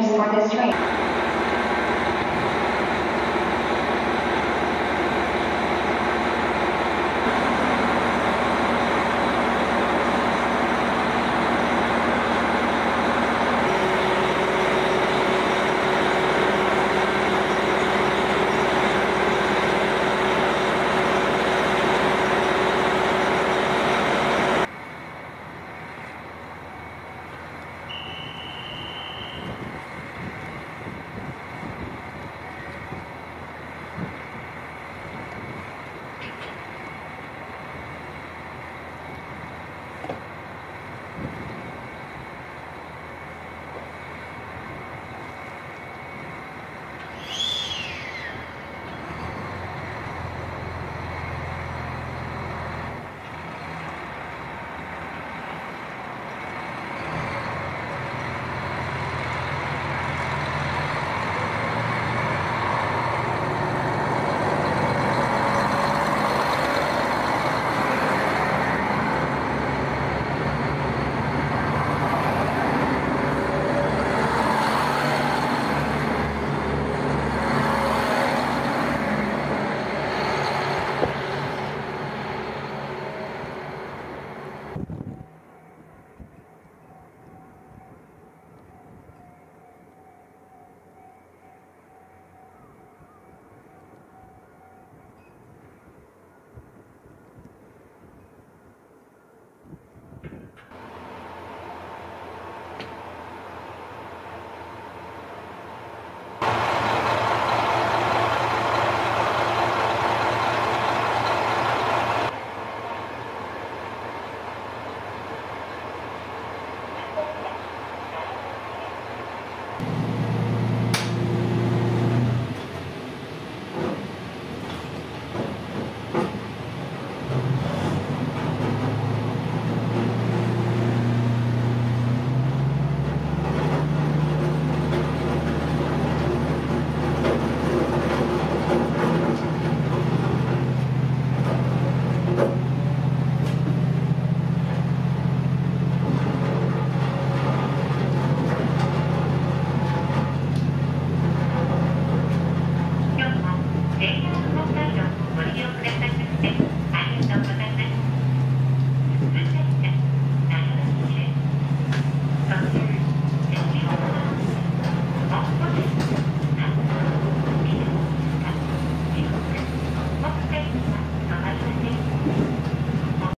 passengers for this train.